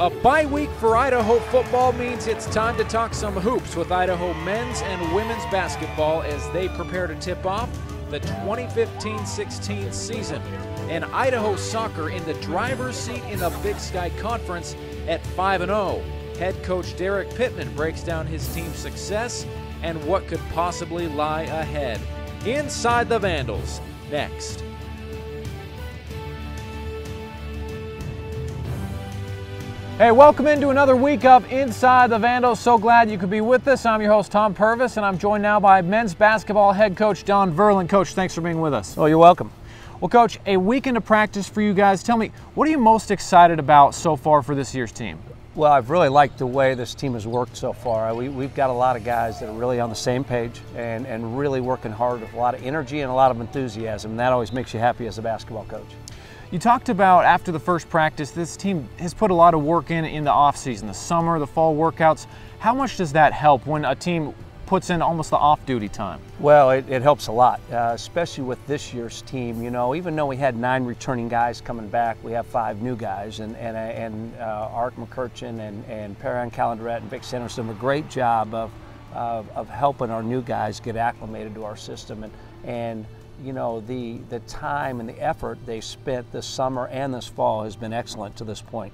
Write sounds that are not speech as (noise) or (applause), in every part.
A bye week for Idaho football means it's time to talk some hoops with Idaho men's and women's basketball as they prepare to tip off the 2015 16 season. And Idaho soccer in the driver's seat in the Big Sky Conference at 5 0. Head coach Derek Pittman breaks down his team's success and what could possibly lie ahead. Inside the Vandals, next. Hey, welcome into another week of Inside the Vandals. So glad you could be with us. I'm your host, Tom Purvis, and I'm joined now by men's basketball head coach Don Verlin. Coach, thanks for being with us. Oh, you're welcome. Well, Coach, a weekend of practice for you guys. Tell me, what are you most excited about so far for this year's team? Well, I've really liked the way this team has worked so far. We, have got a lot of guys that are really on the same page and, and really working hard with a lot of energy and a lot of enthusiasm. And that always makes you happy as a basketball coach. You talked about after the first practice, this team has put a lot of work in in the off season, the summer, the fall workouts. How much does that help when a team puts in almost the off-duty time? Well, it, it helps a lot, uh, especially with this year's team. You know, even though we had nine returning guys coming back, we have five new guys, and and, and uh, Ark Mkrtychyan and and Perrion Callandret and Vic Sanderson did a great job of, of, of helping our new guys get acclimated to our system and and you know, the, the time and the effort they spent this summer and this fall has been excellent to this point.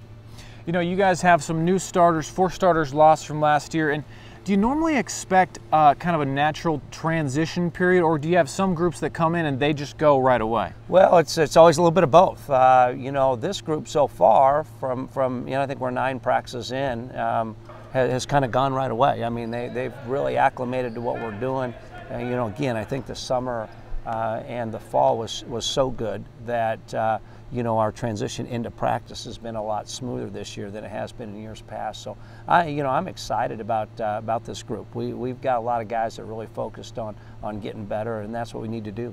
You know, you guys have some new starters, four starters lost from last year, and do you normally expect uh, kind of a natural transition period, or do you have some groups that come in and they just go right away? Well, it's, it's always a little bit of both. Uh, you know, this group so far, from, from you know, I think we're nine practices in, um, has, has kind of gone right away. I mean, they, they've really acclimated to what we're doing. And, you know, again, I think the summer uh, and the fall was, was so good that uh, you know our transition into practice has been a lot smoother this year than it has been in years past. So I you know I'm excited about uh, about this group. We we've got a lot of guys that are really focused on on getting better, and that's what we need to do.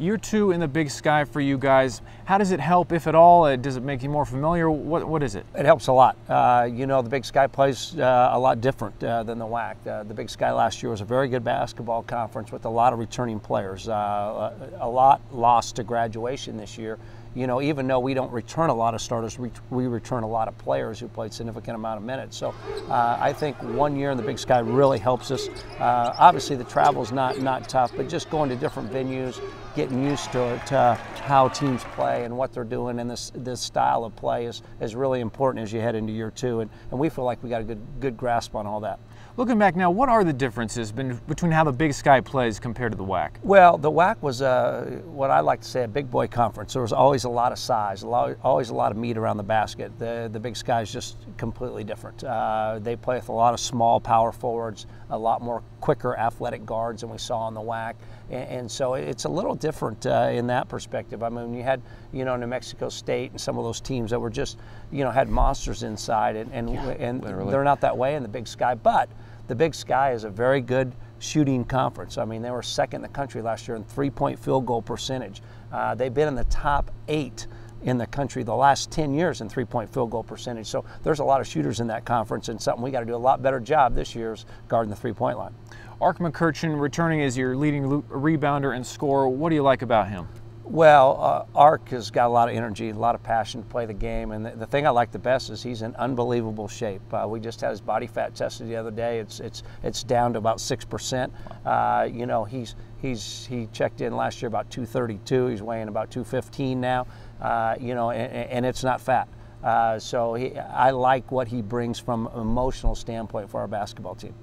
Year two in the big sky for you guys. How does it help, if at all? Uh, does it make you more familiar? What, what is it? It helps a lot. Uh, you know, the big sky plays uh, a lot different uh, than the WAC. Uh, the big sky last year was a very good basketball conference with a lot of returning players. Uh, a lot lost to graduation this year you know, even though we don't return a lot of starters, we, we return a lot of players who played significant amount of minutes. So uh, I think one year in the Big Sky really helps us. Uh, obviously, the travel's not not tough, but just going to different venues, getting used to, to how teams play and what they're doing, and this this style of play is, is really important as you head into year two. And, and we feel like we got a good good grasp on all that. Looking back now, what are the differences between how the Big Sky plays compared to the WAC? Well, the WAC was a, what I like to say a big boy conference. There was always a lot of size, a lot, always a lot of meat around the basket. The, the Big Sky is just completely different. Uh, they play with a lot of small power forwards, a lot more quicker athletic guards than we saw in the WAC. And, and so it's a little different uh, in that perspective. I mean, you had, you know, New Mexico State and some of those teams that were just, you know, had monsters inside, and, and, yeah, and they're not that way in the Big Sky. But the Big Sky is a very good shooting conference. I mean, they were second in the country last year in three-point field goal percentage. Uh, they've been in the top eight in the country the last 10 years in three-point field goal percentage. So there's a lot of shooters in that conference, and something we got to do a lot better job this year is guarding the three-point line. Ark Mkrtychyan returning as your leading rebounder and scorer. What do you like about him? Well, uh, Ark has got a lot of energy, a lot of passion to play the game, and the, the thing I like the best is he's in unbelievable shape. Uh, we just had his body fat tested the other day. It's it's it's down to about six percent. Uh, you know, he's he's he checked in last year about 232. He's weighing about 215 now. Uh, you know, and, and, it's not fat. Uh, so he, I like what he brings from an emotional standpoint for our basketball team.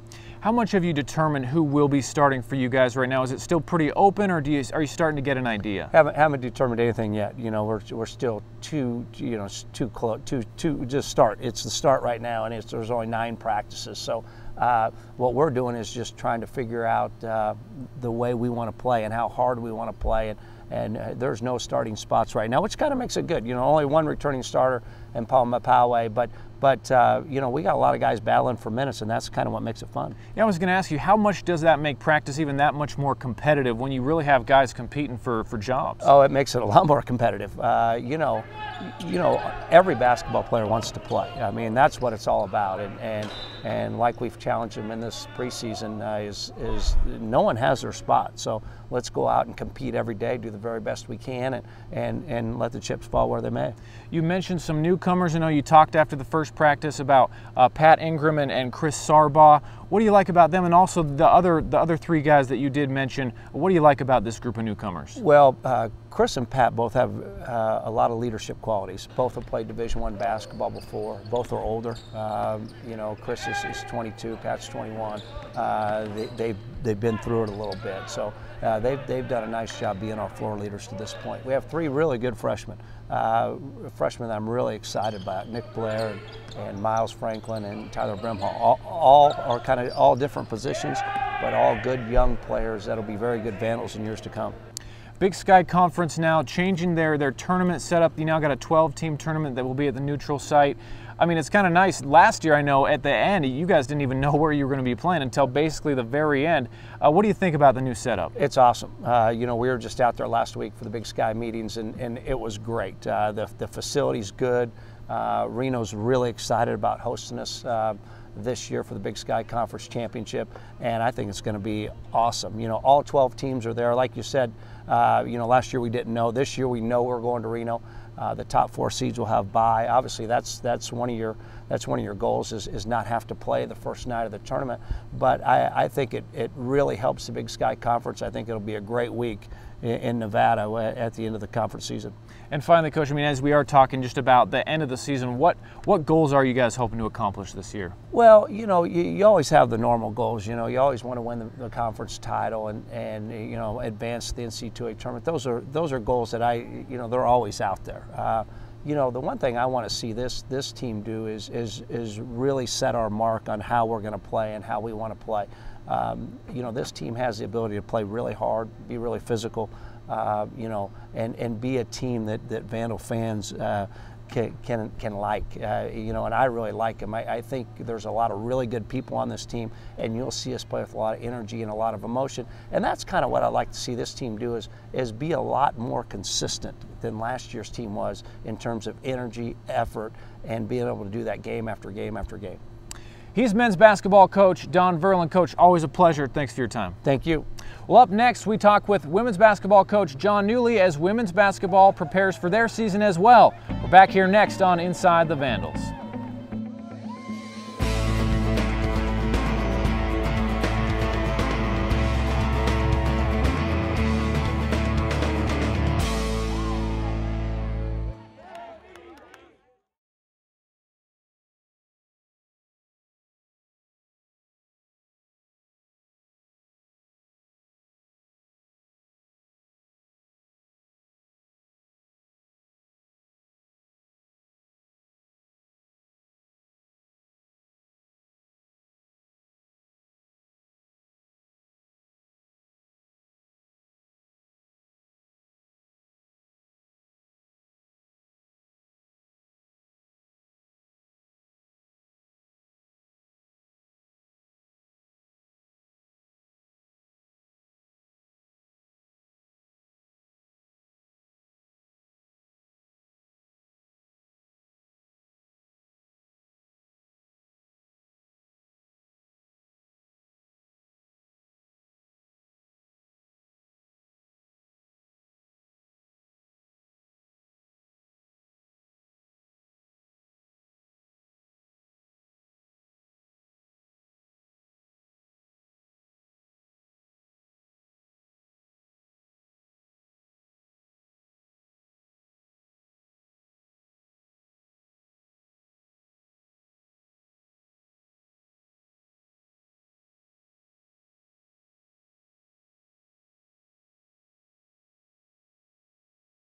How much have you determined who will be starting for you guys right now? Is it still pretty open, or do you are you starting to get an idea? Haven't haven't determined anything yet. You know, we're, we're still too you know too close too too just start. It's the start right now, and it's there's only nine practices. So uh, what we're doing is just trying to figure out uh, the way we want to play and how hard we want to play and and uh, there's no starting spots right now, which kind of makes it good. You know, only one returning starter and Paul Mapawe, but but uh, you know we got a lot of guys battling for minutes, and that's kind of what makes it fun. Yeah, I was going to ask you, how much does that make practice even that much more competitive when you really have guys competing for for jobs? Oh, it makes it a (laughs) lot more competitive. Uh, you know, you know, every basketball player wants to play. I mean, that's what it's all about, and and and like we've challenged them in this preseason, uh, is is no one has their spot. So let's go out and compete every day, do the very best we can, and and and let the chips fall where they may. You mentioned some newcomers. I know you talked after the first practice about uh, Pat Ingram and, and Chris Sarbaugh. What do you like about them, and also the other the other three guys that you did mention? What do you like about this group of newcomers? Well, uh, Chris and Pat both have uh, a lot of leadership qualities. Both have played Division One basketball before. Both are older. Um, you know, Chris is, is 22, Pat's 21. Uh, they, they've they've been through it a little bit, so uh, they've they've done a nice job being our floor leaders to this point. We have three really good freshmen. Uh, freshmen I'm really excited about: Nick Blair and, and Miles Franklin and Tyler Brimhall. All, all are kind of all different positions, but all good young players that'll be very good Vandals in years to come. Big Sky Conference now changing their, their tournament setup. You now got a 12 team tournament that will be at the neutral site. I mean, it's kind of nice. Last year, I know at the end, you guys didn't even (laughs) know where you were going to be playing until basically the very end. Uh, what do you think about the new setup? It's awesome. Uh, you know, we were just out there last week for the Big Sky meetings, and, and it was great. Uh, the, the facility's good. Uh, Reno's really excited about hosting us uh, this year for the Big Sky Conference Championship, and I think it's going to be awesome. You know, all 12 teams are there. Like you said, uh, you know, last year we didn't know. This year we know we're going to Reno. Uh, the top four seeds will have bye. Obviously, that's that's one of your that's one of your goals is, is not have to play the first night of the tournament. But I, I think it, it really helps the Big Sky Conference. I think it'll be a great week in Nevada at the end of the conference season. And finally, Coach, I mean, as we are talking just about the end of the season, what what goals are you guys hoping to accomplish this year? Well, you know, you, you always have the normal goals. You know, you always want to win the, the, conference title and, and you know advance the NC2A tournament. Those are those are goals that I you know they're always out there. Uh, you know, the one thing I want to see this this team do is is is really set our mark on how we're going to play and how we want to play. Um, you know, this team has the ability to play really hard, be really physical, uh, you know, and, and be a team that, that Vandal fans uh, can, can, can like, uh, you know, and I really like them. I, I, think there's a lot of really good people on this team, and you'll see us play with a lot of energy and a lot of emotion. And that's kind of what I like to see this team do is, is be a lot more consistent than last year's team was in terms of energy, effort, and being able to do that game after game after game. He's men's basketball coach Don Verlin. Coach, always a pleasure. Thanks for your time. Thank you. Well, up next, we talk with women's basketball coach Jon Newlee as women's basketball prepares for their season as well. We're back here next on Inside the Vandals.